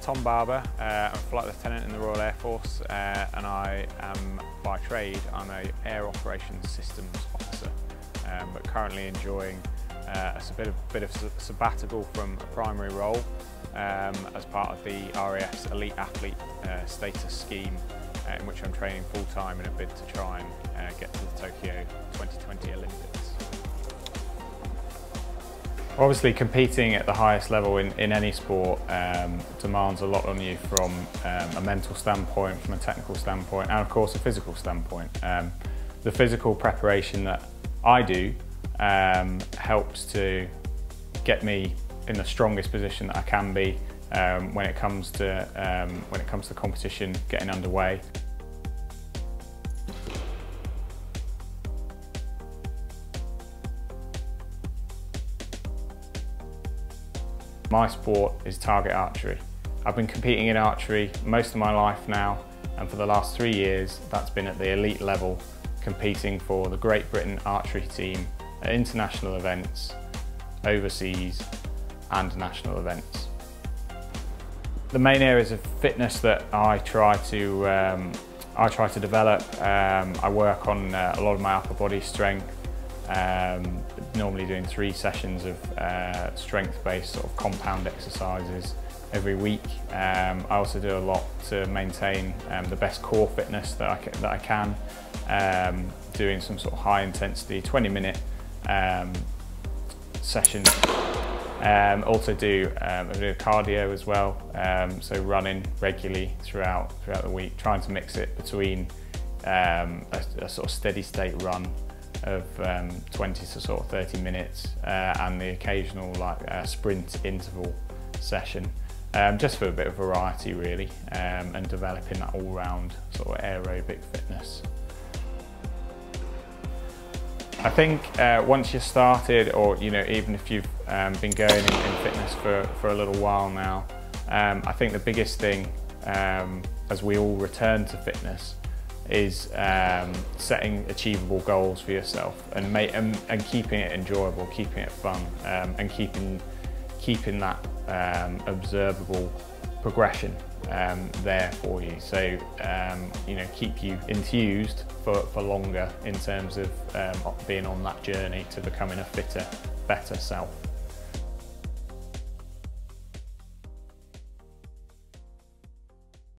Tom Barber. Uh, I'm a flight lieutenant in the Royal Air Force uh, and I am by trade, I'm a air operations systems officer um, but currently enjoying uh, a bit of, bit of sabbatical from a primary role um, as part of the RAF's Elite Athlete uh, status scheme uh, in which I'm training full time in a bid to try and Obviously competing at the highest level in, in any sport um, demands a lot on you from um, a mental standpoint, from a technical standpoint and of course a physical standpoint. Um, the physical preparation that I do um, helps to get me in the strongest position that I can be um, when it comes to um, when it comes to competition getting underway. My sport is target archery. I've been competing in archery most of my life now and for the last three years that's been at the elite level competing for the Great Britain archery team at international events, overseas and national events. The main areas of fitness that I try to um, I try to develop, um, I work on uh, a lot of my upper body strength, um, normally doing three sessions of uh, strength-based sort of compound exercises every week. Um, I also do a lot to maintain um, the best core fitness that I, can, that I can, um, doing some sort of high intensity 20 minute um, sessions. Um, also do um, a bit of cardio as well, um, so running regularly throughout throughout the week, trying to mix it between um, a, a sort of steady state run of um, 20 to sort of 30 minutes uh, and the occasional like uh, sprint interval session um, just for a bit of variety really um, and developing that all-round sort of aerobic fitness. I think uh, once you're started or you know even if you've um, been going in, in, fitness for, for a little while now um, I think the biggest thing um, as we all return to fitness is um, setting achievable goals for yourself and, make, and, and, keeping it enjoyable, keeping it fun um, and keeping, keeping that um, observable progression um, there for you. So, um, you know, keep you enthused for, for longer in terms of um, being on that journey to becoming a fitter, better self.